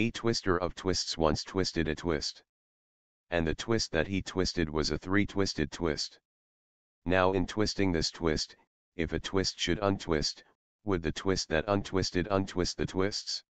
A twister of twists once twisted a twist. And the twist that he twisted was a three-twisted twist. Now in twisting this twist, if a twist should untwist, would the twist that untwisted untwist the twists?